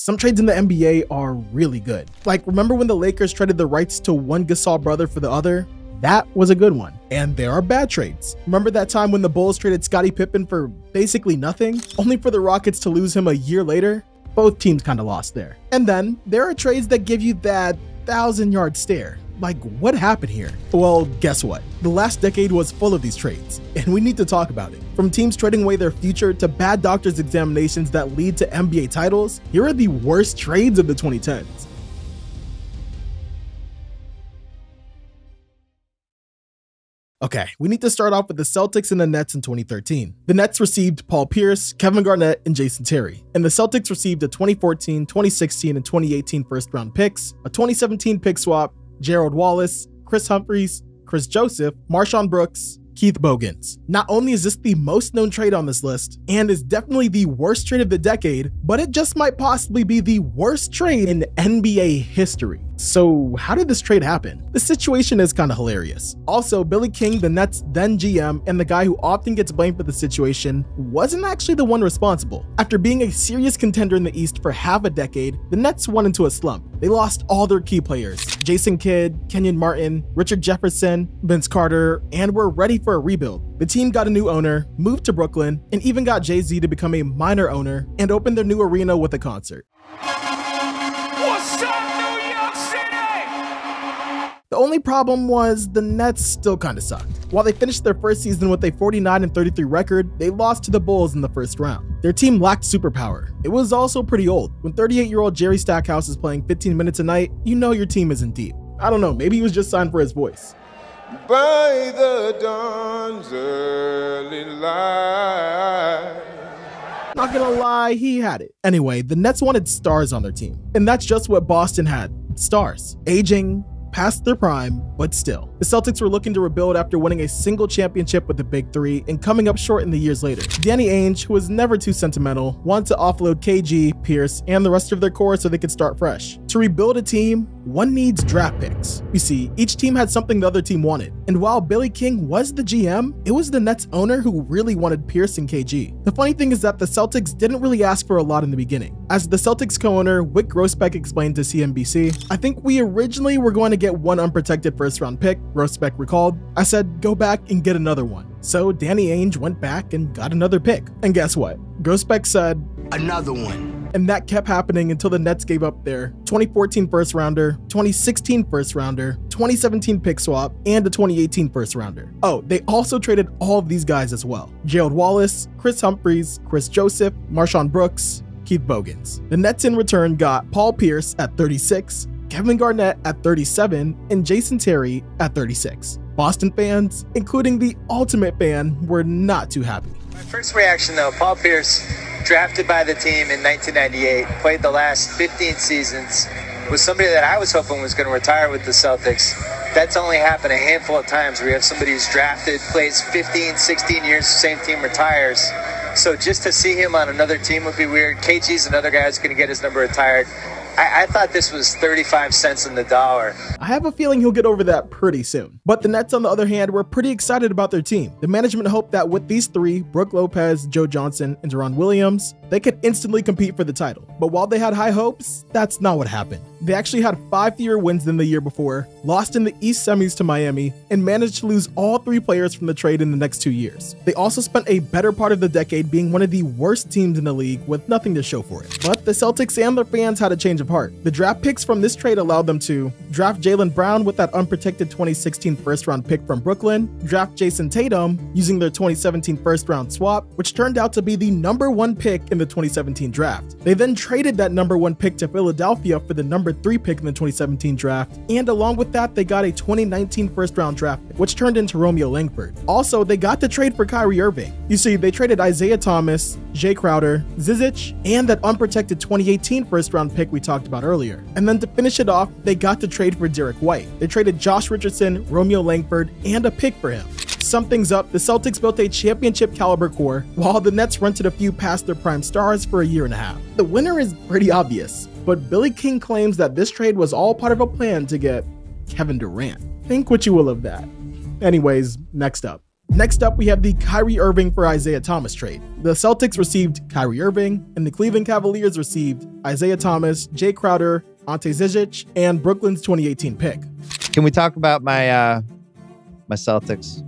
some trades in the NBA are really good. Like, remember when the Lakers traded the rights to one Gasol brother for the other? That was a good one. And there are bad trades. Remember that time when the Bulls traded Scottie Pippen for basically nothing, only for the Rockets to lose him a year later? Both teams kind of lost there. And then there are trades that give you that thousand yard stare. Like, what happened here? Well, guess what? The last decade was full of these trades, and we need to talk about it. From teams trading away their future to bad doctor's examinations that lead to NBA titles, here are the worst trades of the 2010s. Okay, we need to start off with the Celtics and the Nets in 2013. The Nets received Paul Pierce, Kevin Garnett, and Jason Terry, and the Celtics received a 2014, 2016, and 2018 first round picks, a 2017 pick swap, Gerald Wallace, Kris Humphries, Kris Joseph, MarShon Brooks, Keith Bogans. Not only is this the most known trade on this list, and is definitely the worst trade of the decade, but it just might possibly be the worst trade in NBA history. So, how did this trade happen? The situation is kind of hilarious. Also, Billy King, the Nets then GM, and the guy who often gets blamed for the situation, wasn't actually the one responsible. After being a serious contender in the East for half a decade, the Nets went into a slump. They lost all their key players Jason Kidd, Kenyon Martin, Richard Jefferson, Vince Carter, and were ready for a rebuild. The team got a new owner, moved to Brooklyn, and even got Jay Z to become a minor owner and opened their new arena with a concert. The only problem was the Nets still kinda sucked. While they finished their first season with a 49 33 record, they lost to the Bulls in the first round. Their team lacked superpower. It was also pretty old. When 38 year old Jerry Stackhouse is playing 15 minutes a night, you know your team isn't deep. I don't know, maybe he was just signed for his voice. By the dawn's early light. Not gonna lie, he had it. Anyway, the Nets wanted stars on their team, and that's just what Boston had stars. Aging, past their prime, but still. The Celtics were looking to rebuild after winning a single championship with the Big Three and coming up short in the years later. Danny Ainge, who was never too sentimental, wanted to offload KG, Pierce, and the rest of their core so they could start fresh. To rebuild a team, one needs draft picks. You see, each team had something the other team wanted. And while Billy King was the GM, it was the Nets owner who really wanted Pierce and KG. The funny thing is that the Celtics didn't really ask for a lot in the beginning. As the Celtics co-owner, Wyc Grousbeck explained to CNBC, I think we originally were going to get one unprotected first round pick, Grousbeck recalled. I said, go back and get another one. So Danny Ainge went back and got another pick. And guess what? Grousbeck said, another one. And that kept happening until the Nets gave up their 2014 first rounder, 2016 first rounder, 2017 pick swap, and a 2018 first rounder. Oh, they also traded all of these guys as well. Gerald Wallace, Kris Humphries, Kris Joseph, MarShon Brooks, Keith Bogans. The Nets in return got Paul Pierce at 36, Kevin Garnett at 37, and Jason Terry at 36. Boston fans, including the ultimate fan, were not too happy. My first reaction though, Paul Pierce, drafted by the team in 1998, played the last 15 seasons, was somebody that I was hoping was going to retire with the Celtics. That's only happened a handful of times where you have somebody who's drafted, plays 15, 16 years, same team retires. So just to see him on another team would be weird. KG's another guy who's going to get his number retired. I, I, thought this was 35 cents in the dollar. I have a feeling he'll get over that pretty soon. But the Nets, on the other hand, were pretty excited about their team. The management hoped that with these three, Brook Lopez, Joe Johnson, and Deron Williams, they could instantly compete for the title. But while they had high hopes, that's not what happened. They actually had five fewer wins than the year before, lost in the East semis to Miami, and managed to lose all three players from the trade in the next two years. They also spent a better part of the decade being one of the worst teams in the league with nothing to show for it. But the Celtics and their fans had a change of heart. The draft picks from this trade allowed them to draft Jaylen Brown with that unprotected 2016 first round pick from Brooklyn, draft Jayson Tatum using their 2017 first round swap, which turned out to be the number one pick in the 2017 draft. They then traded that number one pick to Philadelphia for the number three pick in the 2017 draft, and along with that, they got a 2019 first round draft pick, which turned into Romeo Langford. Also, they got to trade for Kyrie Irving. You see, they traded Isaiah Thomas, Jae Crowder, Zizic, and that unprotected 2018 first round pick we talked about earlier. And then to finish it off, they got to trade for Derrick White. They traded Josh Richardson, Romeo Langford, and a pick for him sum things up, the Celtics built a championship caliber core, while the Nets rented a few past their prime stars for a year and a half. The winner is pretty obvious but Billy King claims that this trade was all part of a plan to get Kevin Durant. Think what you will of that. Anyways, next up. Next up, we have the Kyrie Irving for Isaiah Thomas trade. The Celtics received Kyrie Irving, and the Cleveland Cavaliers received Isaiah Thomas, Jae Crowder, Ante Zizic, and Brooklyn's 2018 pick. Can we talk about my uh my Celtics?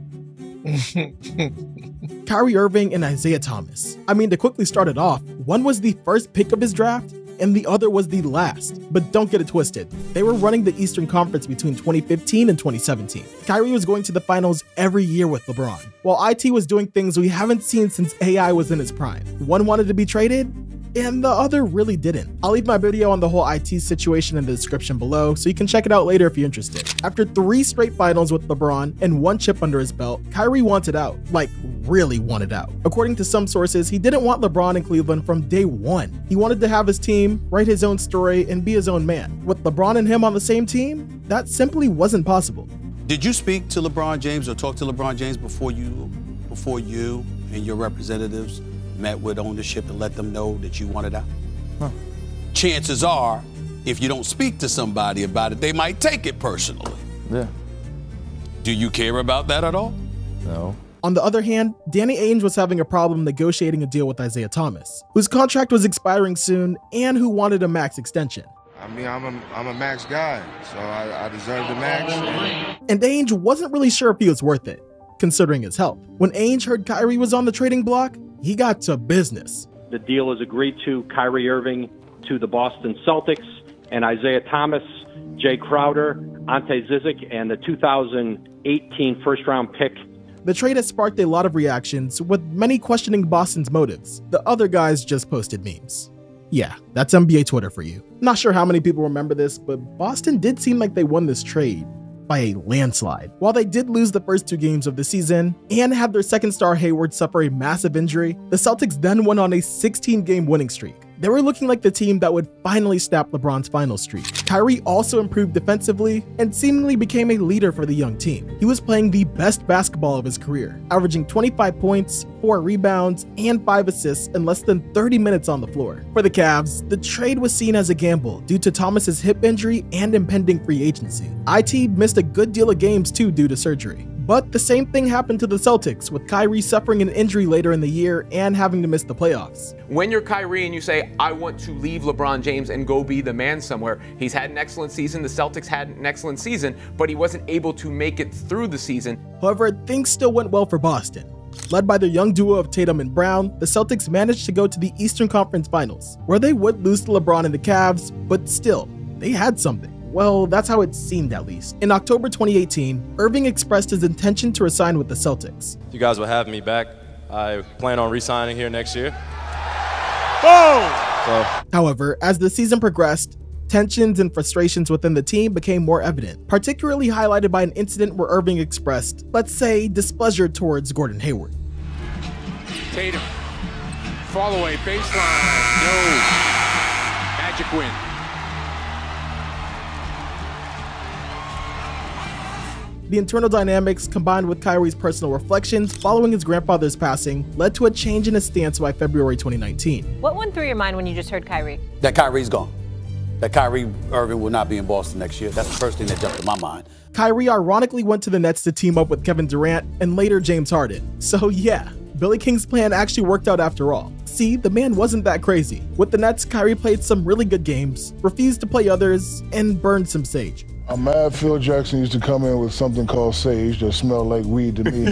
Kyrie Irving and Isaiah Thomas. I mean, to quickly start it off, one was the first pick of his draft, and the other was the last. But don't get it twisted. They were running the Eastern Conference between 2015 and 2017. Kyrie was going to the finals every year with LeBron, while IT was doing things we haven't seen since AI was in his prime. One wanted to be traded, and the other really didn't. I'll leave my video on the whole IT situation in the description below, so you can check it out later if you're interested. After three straight finals with LeBron and one chip under his belt, Kyrie wanted out. Like, really wanted out. According to some sources, he didn't want LeBron in Cleveland from day one. He wanted to have his team, write his own story, and be his own man. With LeBron and him on the same team, that simply wasn't possible. Did you speak to LeBron James or talk to LeBron James before you before you and your representatives met with ownership and let them know that you wanted out? Huh. Chances are, if you don't speak to somebody about it, they might take it personally. Yeah. Do you care about that at all? No. On the other hand, Danny Ainge was having a problem negotiating a deal with Isaiah Thomas, whose contract was expiring soon and who wanted a max extension. I mean, I'm a, I'm a max guy, so I, I deserve the max. And... and Ainge wasn't really sure if he was worth it, considering his health. When Ainge heard Kyrie was on the trading block, he got to business. The deal is agreed to Kyrie Irving to the Boston Celtics and Isaiah Thomas, Jae Crowder, Ante Zizic, and the 2018 first round pick. The trade has sparked a lot of reactions, with many questioning Boston's motives. The other guys just posted memes. Yeah, that's NBA Twitter for you. Not sure how many people remember this, but Boston did seem like they won this trade by a landslide. While they did lose the first two games of the season and had their second star Hayward suffer a massive injury, the Celtics then went on a 16 game winning streak. They were looking like the team that would finally snap LeBron's final streak. Kyrie also improved defensively and seemingly became a leader for the young team. He was playing the best basketball of his career, averaging 25 points, 4 rebounds, and 5 assists in less than 30 minutes on the floor. For the Cavs, the trade was seen as a gamble due to Thomas's hip injury and impending free agency. IT missed a good deal of games too due to surgery. But the same thing happened to the Celtics, with Kyrie suffering an injury later in the year and having to miss the playoffs. When you're Kyrie and you say, I want to leave LeBron James and go be the man somewhere, he's had an excellent season. The Celtics had an excellent season, but he wasn't able to make it through the season. However, things still went well for Boston. Led by their young duo of Tatum and Brown, the Celtics managed to go to the Eastern Conference Finals, where they would lose to LeBron and the Cavs, but still, they had something. Well, that's how it seemed at least. In October 2018, Irving expressed his intention to resign with the Celtics. If You guys will have me back. I plan on resigning here next year. Boom! So. However, as the season progressed, tensions and frustrations within the team became more evident, particularly highlighted by an incident where Irving expressed, let's say, displeasure towards Gordon Hayward. Tatum, fall away, baseline, no. Magic win. The internal dynamics, combined with Kyrie's personal reflections following his grandfather's passing, led to a change in his stance by February 2019. What went through your mind when you just heard Kyrie? That Kyrie's gone. That Kyrie Irving will not be in Boston next year. That's the first thing that jumped to my mind. Kyrie ironically went to the Nets to team up with Kevin Durant and later James Harden. So yeah, Billy King's plan actually worked out after all. See, the man wasn't that crazy. With the Nets, Kyrie played some really good games, refused to play others, and burned some sage. I'm mad Phil Jackson used to come in with something called sage that smelled like weed to me.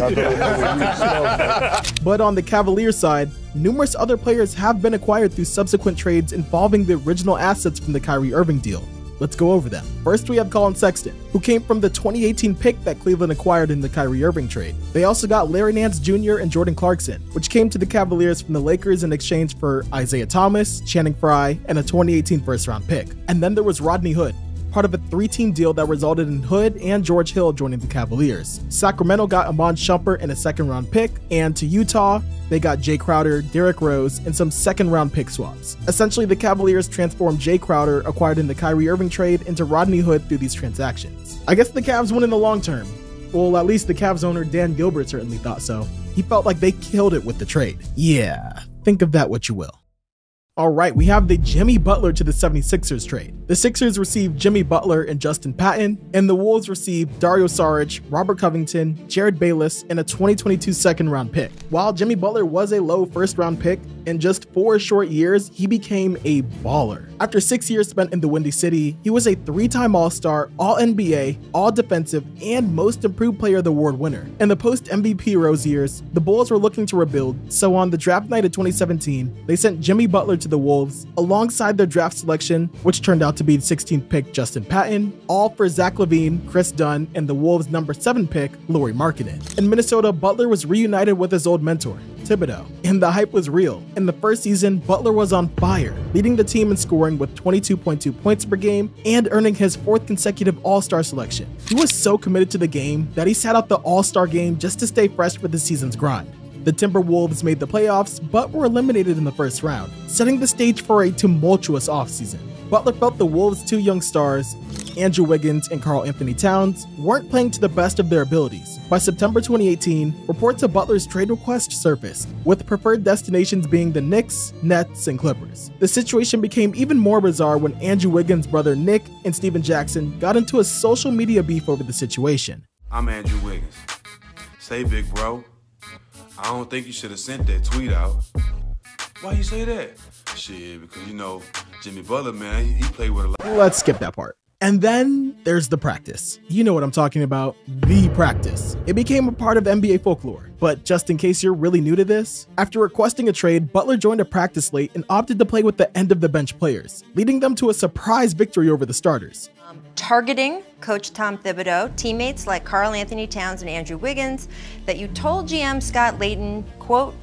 But on the Cavaliers side, numerous other players have been acquired through subsequent trades involving the original assets from the Kyrie Irving deal. Let's go over them. First, we have Collin Sexton, who came from the 2018 pick that Cleveland acquired in the Kyrie Irving trade. They also got Larry Nance Jr. and Jordan Clarkson, which came to the Cavaliers from the Lakers in exchange for Isaiah Thomas, Channing Frye, and a 2018 first round pick. And then there was Rodney Hood, part of a three team deal that resulted in Hood and George Hill joining the Cavaliers. Sacramento got Iman Shumpert and a second round pick, and to Utah, they got Jae Crowder, Derrick Rose, and some second round pick swaps. Essentially, the Cavaliers transformed Jae Crowder, acquired in the Kyrie Irving trade, into Rodney Hood through these transactions. I guess the Cavs won in the long term. Well, at least the Cavs owner Dan Gilbert certainly thought so. He felt like they killed it with the trade. Yeah, think of that what you will. Alright, we have the Jimmy Butler to the 76ers trade. The Sixers received Jimmy Butler and Justin Patton, and the Wolves received Dario Saric, Robert Covington, Jerryd Bayless, and a 2022 second round pick. While Jimmy Butler was a low first round pick, in just four short years, he became a baller. After six years spent in the Windy City, he was a three time All Star, All NBA, All Defensive, and Most Improved Player of the Award winner. In the post MVP Rose years, the Bulls were looking to rebuild, so on the draft night of 2017, they sent Jimmy Butler to the Wolves alongside their draft selection, which turned out to be the 16th pick Justin Patton, all for Zach LaVine, Kris Dunn, and the Wolves' number 7 pick Lauri Markkanen. In Minnesota, Butler was reunited with his old mentor, Thibodeau, and the hype was real. In the first season, Butler was on fire, leading the team in scoring with 22.2 points per game and earning his fourth consecutive All Star selection. He was so committed to the game that he sat out the All Star game just to stay fresh for the season's grind. The Timberwolves made the playoffs but were eliminated in the first round, setting the stage for a tumultuous offseason. Butler felt the Wolves' two young stars, Andrew Wiggins and Karl-Anthony Towns, weren't playing to the best of their abilities. By September 2018, reports of Butler's trade request surfaced, with preferred destinations being the Knicks, Nets, and Clippers. The situation became even more bizarre when Andrew Wiggins' brother Nick and Stephen Jackson got into a social media beef over the situation. I'm Andrew Wiggins. Say, big bro, I don't think you should have sent that tweet out. Why you say that? Shit, because you know, Jimmy Butler, man, he, he played with a lot. Let's skip that part. And then there's the practice. You know what I'm talking about, the practice. It became a part of NBA folklore. But just in case you're really new to this, after requesting a trade, Butler joined a practice late and opted to play with the end of the bench players, leading them to a surprise victory over the starters. Um, targeting Coach Tom Thibodeau, teammates like Karl-Anthony Towns and Andrew Wiggins, that you told GM Scott Layden, quote,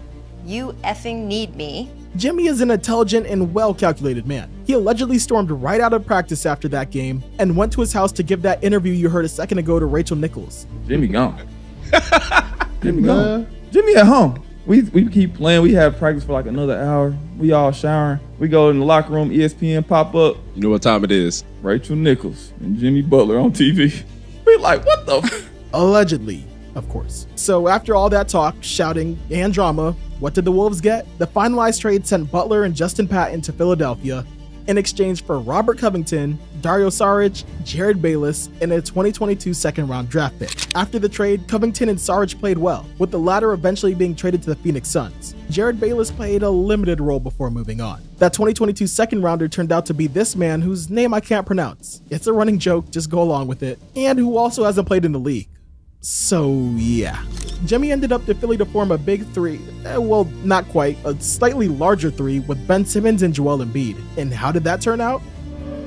you effing need me, Jimmy is an intelligent and well calculated man. He allegedly stormed right out of practice after that game and went to his house to give that interview you heard a second ago to Rachel Nichols. Jimmy gone. Jimmy gone. Jimmy at home. We, we keep playing. We have practice for like another hour. We all showering. We go in the locker room. ESPN pop up. You know what time it is? Rachel Nichols and Jimmy Butler on TV. We like what the? Allegedly, of course. So after all that talk, shouting, and drama, what did the Wolves get? The finalized trade sent Butler and Justin Patton to Philadelphia in exchange for Robert Covington, Dario Saric, Jerryd Bayless, and a 2022 second round draft pick. After the trade, Covington and Saric played well, with the latter eventually being traded to the Phoenix Suns. Jerryd Bayless played a limited role before moving on. That 2022 second rounder turned out to be this man whose name I can't pronounce. It's a running joke, just go along with it, and who also hasn't played in the league. So, yeah. Jimmy ended up to Philly to form a big three. Eh, well, not quite, a slightly larger three with Ben Simmons and Joel Embiid. And how did that turn out?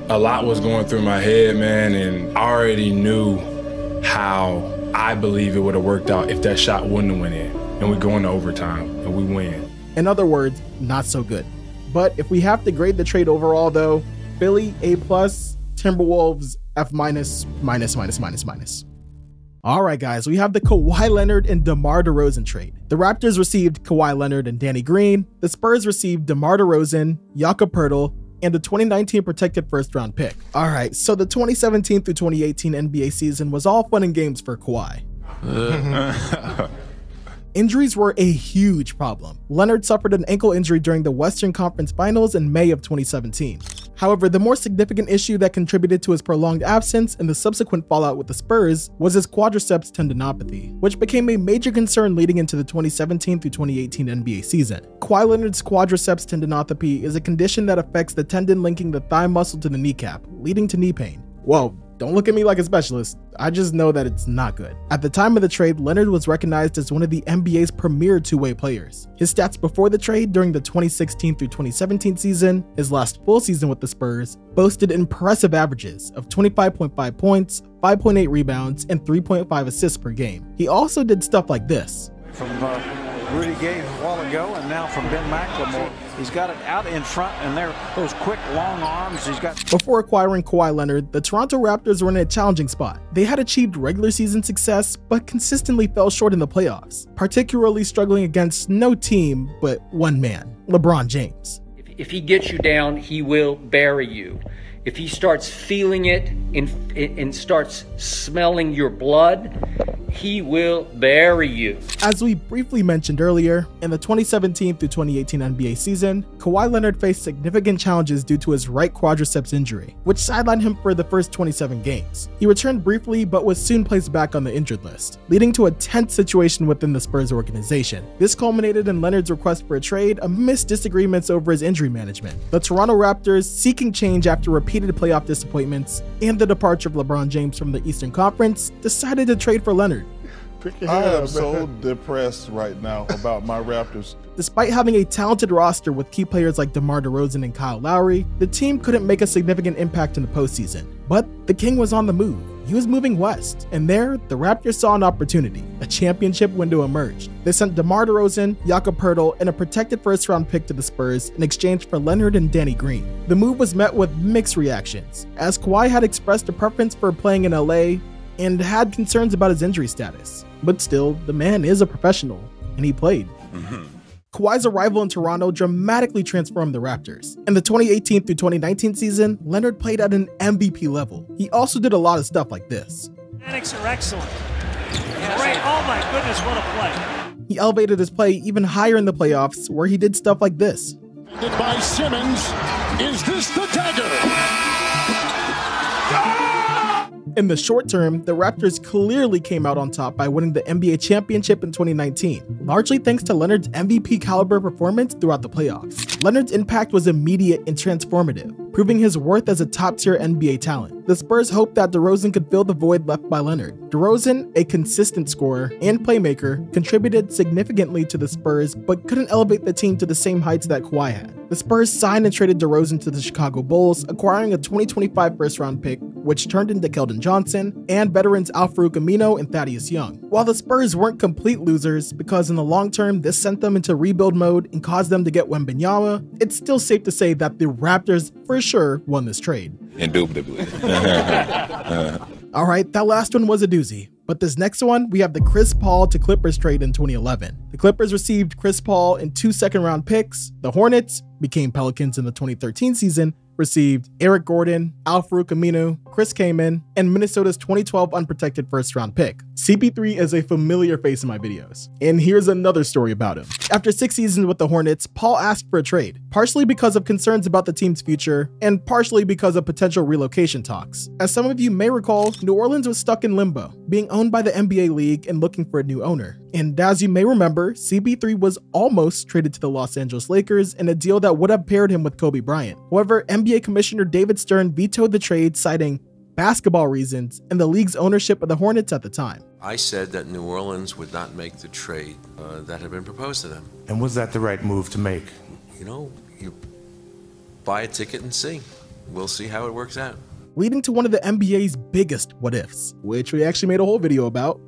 A lot was going through my head, man, and I already knew how I believe it would have worked out if that shot wouldn't have went in. And we go into overtime and we win. In other words, not so good. But if we have to grade the trade overall, though, Philly A plus, Timberwolves F minus, minus, minus, minus, minus. All right, guys, we have the Kawhi Leonard and DeMar DeRozan trade. The Raptors received Kawhi Leonard and Danny Green. The Spurs received DeMar DeRozan, Jakob Poeltl, and the 2019 protected first round pick. All right, so the 2017 through 2018 NBA season was all fun and games for Kawhi. Injuries were a huge problem. Leonard suffered an ankle injury during the Western Conference Finals in May of 2017. However, the more significant issue that contributed to his prolonged absence and the subsequent fallout with the Spurs was his quadriceps tendinopathy, which became a major concern leading into the 2017 through 2018 NBA season. Kawhi Leonard's quadriceps tendinopathy is a condition that affects the tendon linking the thigh muscle to the kneecap, leading to knee pain. Whoa, don't look at me like a specialist. I just know that it's not good. At the time of the trade, Leonard was recognized as one of the NBA's premier two-way players. His stats before the trade during the 2016 through 2017 season, his last full season with the Spurs, boasted impressive averages of 25.5 points, 5.8 rebounds, and 3.5 assists per game. He also did stuff like this. From uh, Rudy Gay a while ago, and now from Ben McLemore. He's got it out in front, and there those quick long arms. He's got. Before acquiring Kawhi Leonard, the Toronto Raptors were in a challenging spot. They had achieved regular season success, but consistently fell short in the playoffs, particularly struggling against no team but one man, LeBron James. If, if he gets you down, he will bury you. If he starts feeling it and, and starts smelling your blood, he will bury you. As we briefly mentioned earlier, in the 2017 through 2018 NBA season, Kawhi Leonard faced significant challenges due to his right quadriceps injury, which sidelined him for the first 27 games. He returned briefly but was soon placed back on the injured list, leading to a tense situation within the Spurs organization. This culminated in Leonard's request for a trade amidst disagreements over his injury management. The Toronto Raptors, seeking change after repeated playoff disappointments and the departure of LeBron James from the Eastern Conference, decided to trade for Leonard. I am so depressed right now about my Raptors. Despite having a talented roster with key players like DeMar DeRozan and Kyle Lowry, the team couldn't make a significant impact in the postseason. But the King was on the move. He was moving west, and there, the Raptors saw an opportunity. A championship window emerged. They sent DeMar DeRozan, Jakob Poeltl, and a protected first-round pick to the Spurs in exchange for Leonard and Danny Green. The move was met with mixed reactions, as Kawhi had expressed a preference for playing in LA and had concerns about his injury status. But still, the man is a professional, and he played. Mm-hmm. Kawhi's arrival in Toronto dramatically transformed the Raptors. In the 2018 through 2019 season, Leonard played at an MVP level. He also did a lot of stuff like this. Mechanics are excellent. Great. Oh my goodness, what a play. He elevated his play even higher in the playoffs, where he did stuff like this. By Simmons, is this the dagger? In the short term, the Raptors clearly came out on top by winning the NBA championship in 2019, largely thanks to Leonard's MVP caliber performance throughout the playoffs. Leonard's impact was immediate and transformative, proving his worth as a top tier NBA talent. The Spurs hoped that DeRozan could fill the void left by Leonard. DeRozan, a consistent scorer and playmaker, contributed significantly to the Spurs but couldn't elevate the team to the same heights that Kawhi had. The Spurs signed and traded DeRozan to the Chicago Bulls, acquiring a 2025 first round pick, which turned into Keldon Johnson, and veterans Al-Farouq Aminu and Thaddeus Young. While the Spurs weren't complete losers, because in the long term this sent them into rebuild mode and caused them to get Wembanyama, it's still safe to say that the Raptors for sure won this trade. Indubitably. All right, that last one was a doozy. But this next one, we have the Chris Paul to Clippers trade in 2011. The Clippers received Chris Paul and two second round picks. The Hornets became Pelicans in the 2013 season, received Eric Gordon, Al-Farouq Aminu, Chris Kaman, and Minnesota's 2012 unprotected first round pick. CP3 is a familiar face in my videos. And here's another story about him. After six seasons with the Hornets, Paul asked for a trade, partially because of concerns about the team's future, and partially because of potential relocation talks. As some of you may recall, New Orleans was stuck in limbo, being owned by the NBA League and looking for a new owner. And as you may remember, CP3 was almost traded to the Los Angeles Lakers in a deal that would have paired him with Kobe Bryant. However, NBA Commissioner David Stern vetoed the trade, citing basketball reasons and the league's ownership of the Hornets at the time. I said that New Orleans would not make the trade uh, that had been proposed to them. And was that the right move to make? You know, you buy a ticket and see. We'll see how it works out. Leading to one of the NBA's biggest what ifs, which we actually made a whole video about.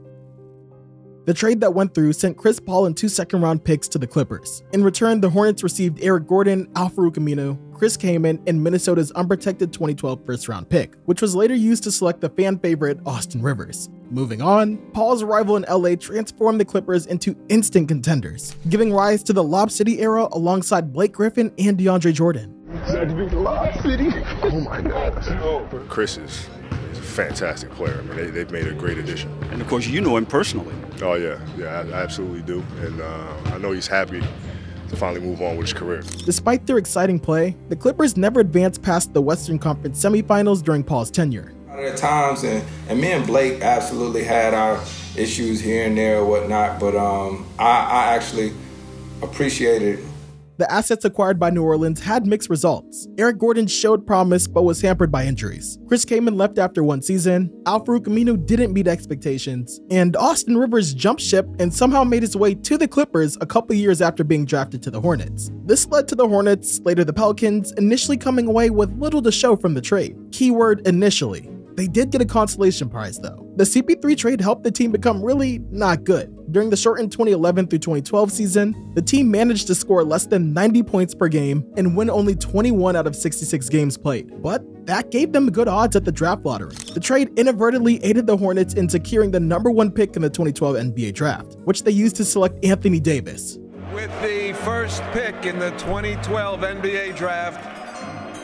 The trade that went through sent Chris Paul and two second round picks to the Clippers. In return, the Hornets received Eric Gordon, Al-Farouq Aminu, Chris Kaman, and Minnesota's unprotected 2012 first round pick, which was later used to select the fan favorite Austin Rivers. Moving on, Paul's arrival in LA transformed the Clippers into instant contenders, giving rise to the Lob City era alongside Blake Griffin and DeAndre Jordan. That Lob City. Oh my gosh. Chris is a fantastic player. I mean, they, they've made a great addition. And of course, you know him personally. Oh yeah, yeah, I, I absolutely do, and uh, I know he's happy to finally move on with his career. Despite their exciting play, the Clippers never advanced past the Western Conference semifinals during Paul's tenure. At times, and, and me and Blake absolutely had our issues here and there or whatnot, but um, I, I actually appreciated the assets acquired by New Orleans had mixed results. Eric Gordon showed promise but was hampered by injuries. Chris Kaman left after one season, Al-Farouq Aminu didn't meet expectations, and Austin Rivers jumped ship and somehow made his way to the Clippers a couple years after being drafted to the Hornets. This led to the Hornets, later the Pelicans, initially coming away with little to show from the trade. Keyword initially. They did get a consolation prize though. The CP3 trade helped the team become really not good. During the shortened 2011 through 2012 season, the team managed to score less than 90 points per game and win only 21 out of 66 games played. But that gave them good odds at the draft lottery. The trade inadvertently aided the Hornets in securing the number one pick in the 2012 NBA draft, which they used to select Anthony Davis. With the first pick in the 2012 NBA draft,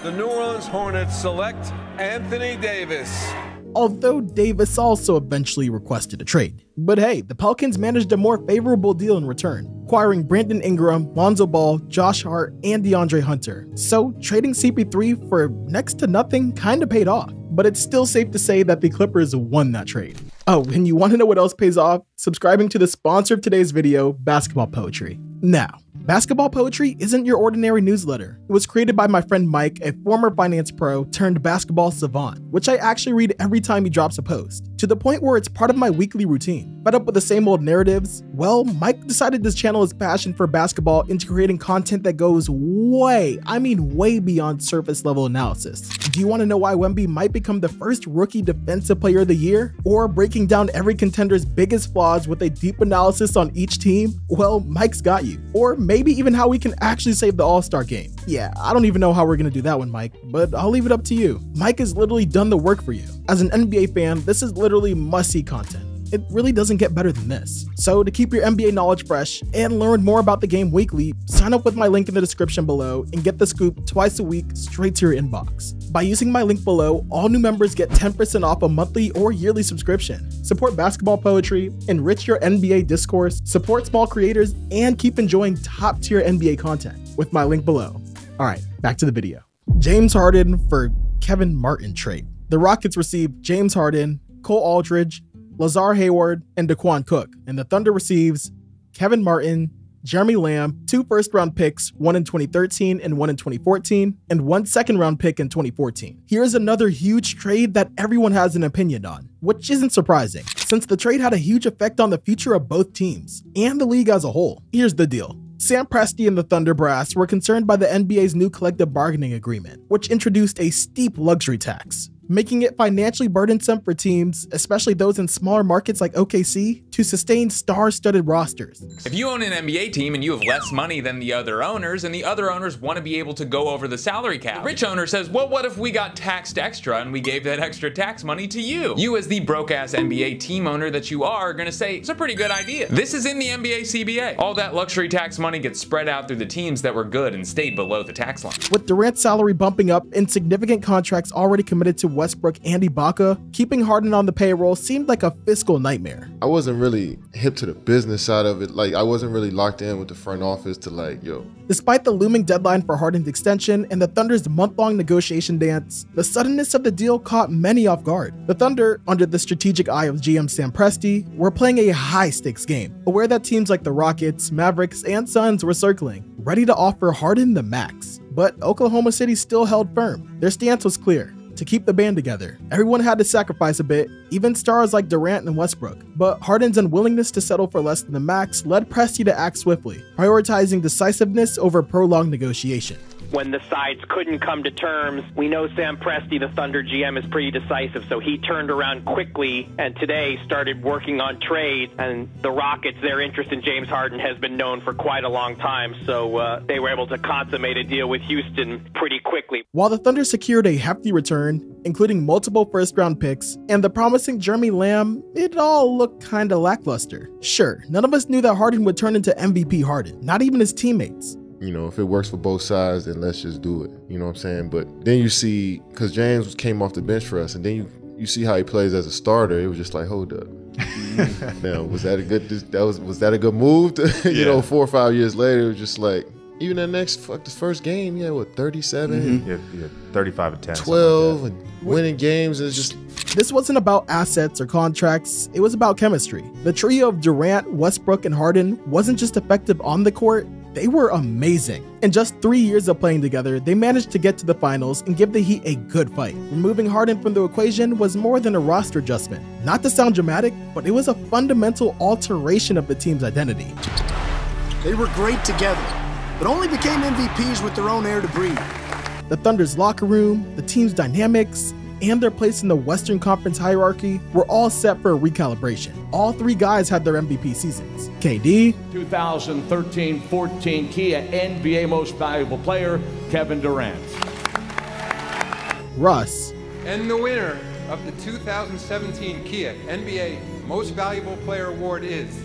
the New Orleans Hornets select Anthony Davis. although Davis also eventually requested a trade. But hey, the Pelicans managed a more favorable deal in return, acquiring Brandon Ingram, Lonzo Ball, Josh Hart, and DeAndre Hunter. So trading CP3 for next to nothing kinda paid off. But it's still safe to say that the Clippers won that trade. Oh, and you want to know what else pays off? Subscribing to the sponsor of today's video, Basketball Poetry. Now, Basketball Poetry isn't your ordinary newsletter. It was created by my friend Mike, a former finance pro turned basketball savant, which I actually read every time he drops a post, to the point where it's part of my weekly routine. Fed up with the same old narratives? Well, Mike decided to channel his passion for basketball into creating content that goes way, I mean way beyond surface level analysis. Do you want to know why Wemby might become the first rookie defensive player of the year? Or breaking down every contender's biggest flaws with a deep analysis on each team? Well, Mike's got you. Or maybe even how we can actually save the All Star game. Yeah, I don't even know how we're gonna do that one, Mike, but I'll leave it up to you. Mike has literally done the work for you. As an NBA fan, this is literally must see content. It really doesn't get better than this. So, to keep your NBA knowledge fresh and learn more about the game weekly, sign up with my link in the description below and get the scoop twice a week straight to your inbox. By using my link below, all new members get 10% off a monthly or yearly subscription. Support basketball poetry, enrich your NBA discourse, support small creators, and keep enjoying top tier NBA content with my link below. All right, back to the video. James Harden for Kevin Martin trade. The Rockets received James Harden, Cole Aldrich, Lazar Hayward, and Daequan Cook, and the Thunder receives Kevin Martin, Jeremy Lamb, two first round picks, one in 2013 and one in 2014, and one second round pick in 2014. Here's another huge trade that everyone has an opinion on, which isn't surprising, since the trade had a huge effect on the future of both teams and the league as a whole. Here's the deal. Sam Presti and the Thunder Brass were concerned by the NBA's new collective bargaining agreement, which introduced a steep luxury tax making it financially burdensome for teams, especially those in smaller markets like OKC, to sustain star-studded rosters. If you own an NBA team and you have less money than the other owners, and the other owners want to be able to go over the salary cap, the rich owner says, well, what if we got taxed extra and we gave that extra tax money to you? You as the broke-ass NBA team owner that you are, are gonna say, it's a pretty good idea. This is in the NBA CBA. All that luxury tax money gets spread out through the teams that were good and stayed below the tax line. With Durant's salary bumping up and significant contracts already committed to Westbrook and Ibaka, keeping Harden on the payroll seemed like a fiscal nightmare. I wasn't really hip to the business side of it. Like I wasn't really locked in with the front office to like, yo. Despite the looming deadline for Harden's extension and the Thunder's month-long negotiation dance, the suddenness of the deal caught many off guard. The Thunder, under the strategic eye of GM Sam Presti, were playing a high-stakes game, aware that teams like the Rockets, Mavericks, and Suns were circling, ready to offer Harden the max. But Oklahoma City still held firm. Their stance was clear to keep the band together. Everyone had to sacrifice a bit, even stars like Durant and Westbrook. But Harden's unwillingness to settle for less than the max led Presti to act swiftly, prioritizing decisiveness over prolonged negotiation when the sides couldn't come to terms. We know Sam Presti, the Thunder GM, is pretty decisive, so he turned around quickly and today started working on trades. And the Rockets, their interest in James Harden has been known for quite a long time, so uh, they were able to consummate a deal with Houston pretty quickly. While the Thunder secured a hefty return, including multiple first round picks and the promising Jeremy Lamb, it all looked kinda lackluster. Sure, none of us knew that Harden would turn into MVP Harden, not even his teammates you know, if it works for both sides, then let's just do it. You know what I'm saying? But then you see, because James came off the bench for us, and then you you see how he plays as a starter. It was just like, hold up. now, was that a good? That was was that a good move? To, you yeah. know, four or five years later, it was just like. Even the next fuck the first game, yeah, what 37, mm-hmm. yeah, yeah, 35 and 10, 12, like and winning games. It's just this wasn't about assets or contracts, it was about chemistry. The trio of Durant, Westbrook, and Harden wasn't just effective on the court, they were amazing. In just three years of playing together, they managed to get to the finals and give the Heat a good fight. Removing Harden from the equation was more than a roster adjustment. Not to sound dramatic, but it was a fundamental alteration of the team's identity. They were great together, but only became MVPs with their own air to breathe. The Thunder's locker room, the team's dynamics, and their place in the Western Conference hierarchy were all set for a recalibration. All three guys had their MVP seasons. KD, 2013-14 Kia NBA Most Valuable Player, Kevin Durant. Russ. And the winner of the 2017 Kia NBA Most Valuable Player Award is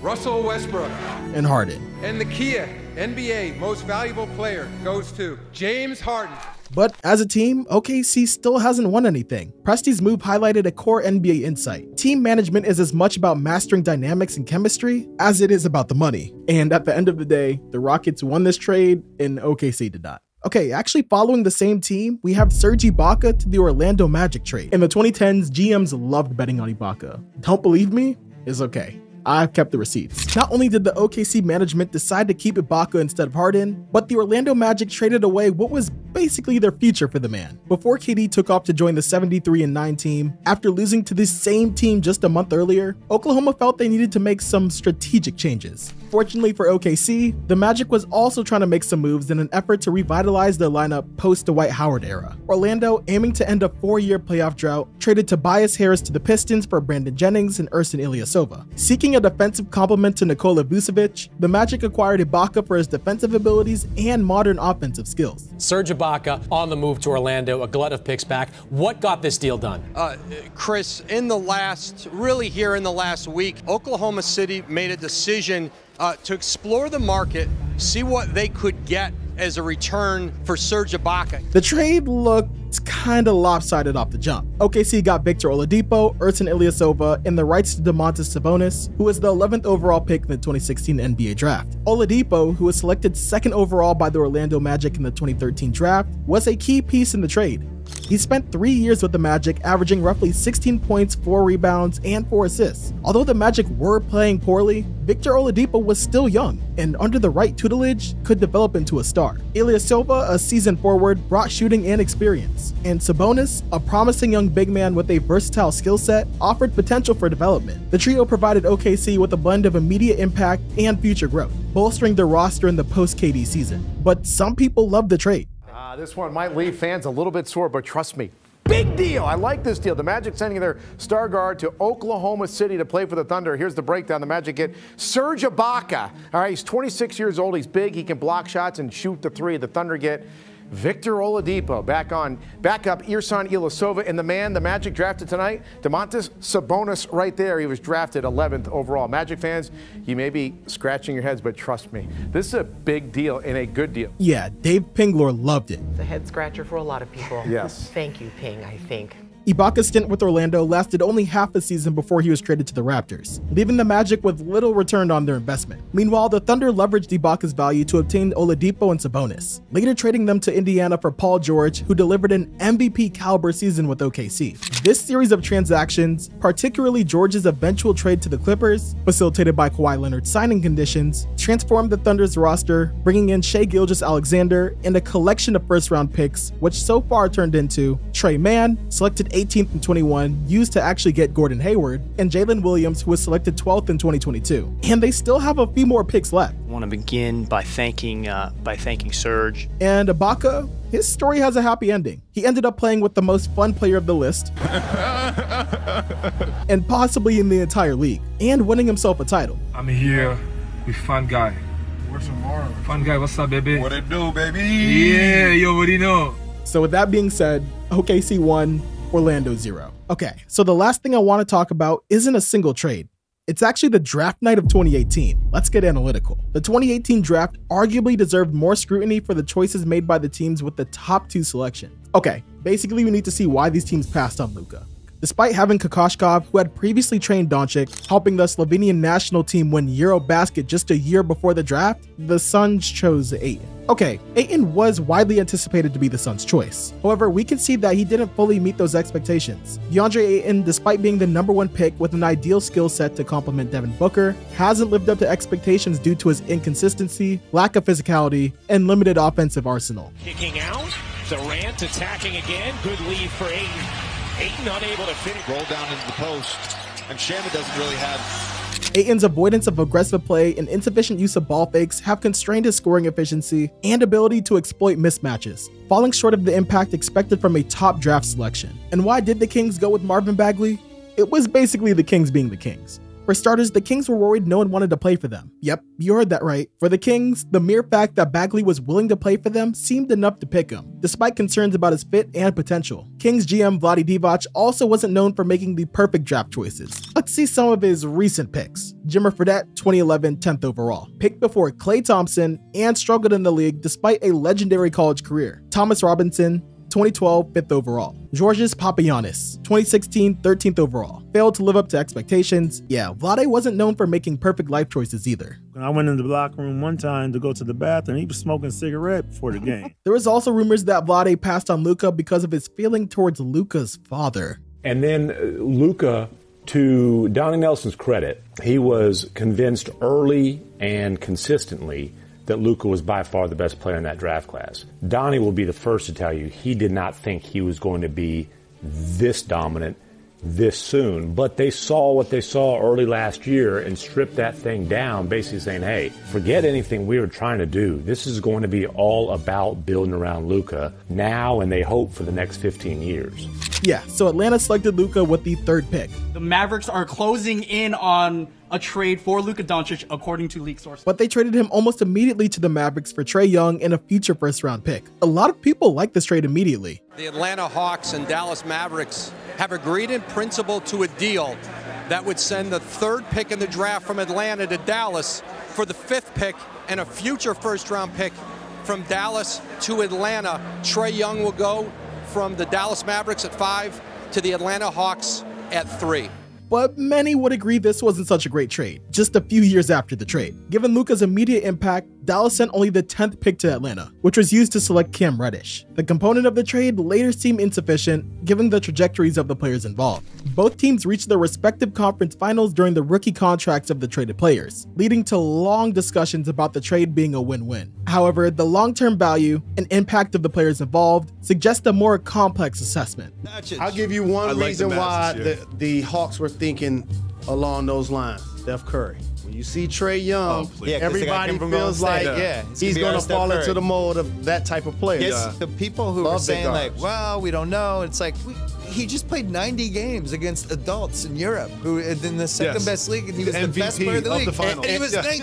Russell Westbrook. And Harden. And the Kia NBA Most Valuable Player goes to James Harden. But as a team, OKC still hasn't won anything. Presti's move highlighted a core NBA insight. Team management is as much about mastering dynamics and chemistry as it is about the money. And at the end of the day, the Rockets won this trade and OKC did not. Okay, actually following the same team, we have Serge Ibaka to the Orlando Magic trade. In the 2010s, GMs loved betting on Ibaka. Don't believe me? It's okay. I've kept the receipts. Not only did the OKC management decide to keep Ibaka instead of Harden, but the Orlando Magic traded away what was basically their future for the man. Before KD took off to join the 73 and 9 team, after losing to this same team just a month earlier, Oklahoma felt they needed to make some strategic changes. Fortunately for OKC, the Magic was also trying to make some moves in an effort to revitalize their lineup post Dwight Howard era. Orlando, aiming to end a four-year playoff drought, traded Tobias Harris to the Pistons for Brandon Jennings and Ersan Ilyasova. Seeking a defensive complement to Nikola Vucevic, the Magic acquired Ibaka for his defensive abilities and modern offensive skills. Serge Ibaka on the move to Orlando, a glut of picks back. What got this deal done? Uh, Chris, in the last, really here in the last week, Oklahoma City made a decision uh, to explore the market, see what they could get as a return for Serge Ibaka. The trade looked kind of lopsided off the jump. OKC got Victor Oladipo, Ersan Ilyasova, and the rights to Domantas Sabonis, who was the 11th overall pick in the 2016 NBA draft. Oladipo, who was selected second overall by the Orlando Magic in the 2013 draft, was a key piece in the trade. He spent three years with the Magic, averaging roughly 16 points, 4 rebounds, and 4 assists. Although the Magic were playing poorly, Victor Oladipo was still young, and under the right tutelage, could develop into a star. Ilyasova, a seasoned forward, brought shooting and experience, and Sabonis, a promising young big man with a versatile skill set, offered potential for development. The trio provided OKC with a blend of immediate impact and future growth, bolstering their roster in the post-KD season. But some people loved the trade. Uh, this one might leave fans a little bit sore, but trust me, big deal. I like this deal. The Magic sending their star guard to Oklahoma City to play for the Thunder. Here's the breakdown. The Magic get Serge Ibaka. All right, he's 26 years old. He's big. He can block shots and shoot the three. The Thunder get Victor Oladipo back on, back up Ersan Ilyasova, and the man the Magic drafted tonight, Domantas Sabonis, right there. He was drafted 11th overall. Magic fans, you may be scratching your heads, but trust me, this is a big deal and a good deal. Yeah, Dave Pingalore loved it. It's a head scratcher for a lot of people. Yes. Thank you, Ping, I think. Ibaka's stint with Orlando lasted only half a season before he was traded to the Raptors, leaving the Magic with little return on their investment. Meanwhile, the Thunder leveraged Ibaka's value to obtain Oladipo and Sabonis, later trading them to Indiana for Paul George, who delivered an MVP caliber season with OKC. This series of transactions, particularly George's eventual trade to the Clippers, facilitated by Kawhi Leonard's signing conditions, transformed the Thunder's roster, bringing in Shai Gilgeous-Alexander and a collection of first-round picks, which so far turned into Tre Mann, selected 18th and 21, used to actually get Gordon Hayward, and Jalen Williams, who was selected 12th in 2022. And they still have a few more picks left. I want to begin by thanking uh, by thanking Serge. And Ibaka, his story has a happy ending. He ended up playing with the most fun player of the list, and possibly in the entire league, and winning himself a title. I'm here with Fun Guy. Where's Amara? Fun Guy, what's up, baby? What it do, baby? Yeah, you already know. So with that being said, OKC 1, Orlando 0. Okay, so the last thing I want to talk about isn't a single trade. It's actually the draft night of 2018. Let's get analytical. The 2018 draft arguably deserved more scrutiny for the choices made by the teams with the top two selections. Okay, basically we need to see why these teams passed on Luka. Despite having Kokoskov, who had previously trained Doncic, helping the Slovenian national team win Eurobasket just a year before the draft, the Suns chose Ayton. Okay, Ayton was widely anticipated to be the Suns' choice. However, we can see that he didn't fully meet those expectations. DeAndre Ayton, despite being the number one pick with an ideal skill set to complement Devin Booker, hasn't lived up to expectations due to his inconsistency, lack of physicality, and limited offensive arsenal. Kicking out, Durant attacking again. Good lead for Ayton. Ayton unable to finish. Roll down into the post, and Shaman doesn't really have Ayton's avoidance of aggressive play and insufficient use of ball fakes have constrained his scoring efficiency and ability to exploit mismatches, falling short of the impact expected from a top draft selection. And why did the Kings go with Marvin Bagley? It was basically the Kings being the Kings. For starters, the Kings were worried no one wanted to play for them. Yep, you heard that right. For the Kings, the mere fact that Bagley was willing to play for them seemed enough to pick him, despite concerns about his fit and potential. Kings GM Vlade Divac also wasn't known for making the perfect draft choices. Let's see some of his recent picks. Jimmer Fredette, 2011 10th overall. Picked before Klay Thompson and struggled in the league despite a legendary college career. Thomas Robinson, 2012 5th overall. Georges Papagiannis, 2016 13th overall. Failed to live up to expectations. Yeah, Vlade wasn't known for making perfect life choices either. I went in the locker room one time to go to the bathroom. He was smoking a cigarette before the game. there was also rumors that Vlade passed on Luka because of his feeling towards Luka's father. And then uh, Luka, to Donnie Nelson's credit, he was convinced early and consistently that Luka was by far the best player in that draft class. Donnie will be the first to tell you he did not think he was going to be this dominant this soon. But they saw what they saw early last year and stripped that thing down, basically saying, hey, forget anything we were trying to do. This is going to be all about building around Luka now and they hope for the next 15 years. Yeah, so Atlanta selected Luka with the third pick. The Mavericks are closing in on a trade for Luka Doncic, according to leak sources. But they traded him almost immediately to the Mavericks for Trae Young and a future first round pick. A lot of people like this trade immediately. The Atlanta Hawks and Dallas Mavericks have agreed in principle to a deal that would send the third pick in the draft from Atlanta to Dallas for the fifth pick and a future first round pick from Dallas to Atlanta. Trae Young will go from the Dallas Mavericks at five to the Atlanta Hawks at three but many would agree this wasn't such a great trade, just a few years after the trade. Given Luka's immediate impact, Dallas sent only the 10th pick to Atlanta, which was used to select Cam Reddish. The component of the trade later seemed insufficient, given the trajectories of the players involved. Both teams reached their respective conference finals during the rookie contracts of the traded players, leading to long discussions about the trade being a win-win. However, the long-term value and impact of the players involved suggest a more complex assessment. I'll give you one reason the why the, the Hawks were thinking along those lines. Steph Curry. When you see Trae Young, oh, yeah, everybody feels like yeah, he's going to fall into the mold of that type of player. Yes, the people who Love are saying like, "Well, we don't know," it's like we, he just played 90 games against adults in Europe, who in the second yes. best league, and he was the, the best player of the league, of the and, and, he was yeah. 19.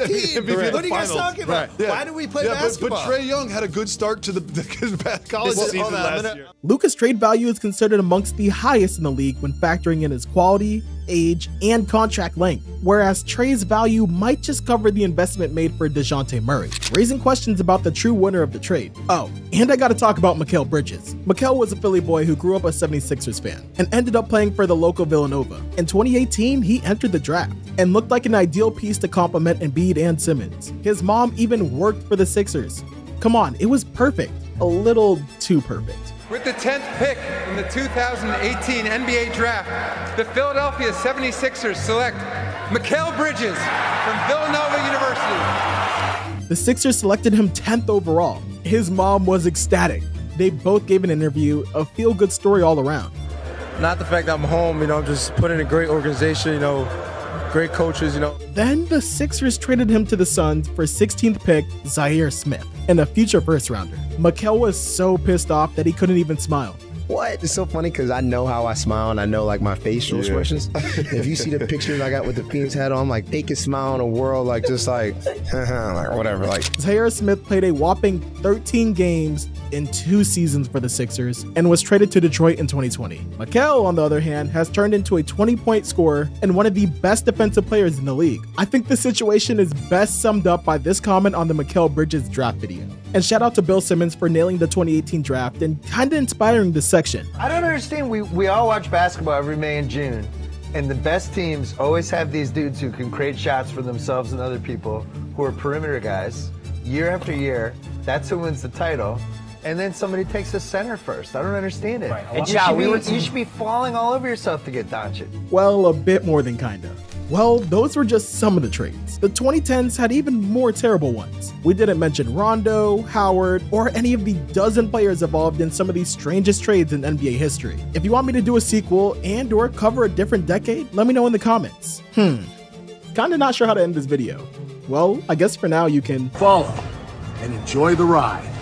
Yeah. What are you guys talking about? Right. Yeah. Why do we play basketball? But, but Trae Young had a good start to the, the college well, season last gonna, year. Luka's trade value is considered amongst the highest in the league when factoring in his quality, age, and contract length, whereas Trae's value might just cover the investment made for Dejounte Murray, raising questions about the true winner of the trade. Oh, and I gotta talk about Mikal Bridges. Mikal was a Philly boy who grew up a 76ers fan and ended up playing for the local Villanova. In 2018, he entered the draft and looked like an ideal piece to complement Embiid and Simmons. His mom even worked for the Sixers. Come on, it was perfect. A little too perfect. With the 10th pick in the 2018 NBA Draft, the Philadelphia 76ers select Mikal Bridges from Villanova University. The Sixers selected him 10th overall. His mom was ecstatic. They both gave an interview, a feel good story all around. Not the fact that I'm home, you know, I'm just put in a great organization, you know, great coaches, you know. Then the Sixers traded him to the Suns for 16th pick Zhaire Smith and a future first rounder. Mikal was so pissed off that he couldn't even smile. What? It's so funny because I know how I smile and I know like my facial yeah. expressions. if you see the pictures I got with the Phoenix hat on, like fakest smile in the world, like just like, like whatever. Like Zhaire Smith played a whopping 13 games in two seasons for the Sixers and was traded to Detroit in 2020. Mikal, on the other hand, has turned into a 20 point scorer and one of the best defensive players in the league. I think the situation is best summed up by this comment on the Mikal Bridges draft video. And shout out to Bill Simmons for nailing the 2018 draft and kinda inspiring this section. I don't understand. We, we all watch basketball every May and June. And the best teams always have these dudes who can create shots for themselves and other people who are perimeter guys year after year. That's who wins the title and then somebody takes the center first. I don't understand it. Right. And you, should be, you should be falling all over yourself to get Doncic. Well, a bit more than kinda. Well, those were just some of the trades. The 2010s had even more terrible ones. We didn't mention Rondo, Howard, or any of the dozen players involved in some of the strangest trades in NBA history. If you want me to do a sequel and or cover a different decade, let me know in the comments. Hmm. Kinda not sure how to end this video. Well, I guess for now you can follow and enjoy the ride.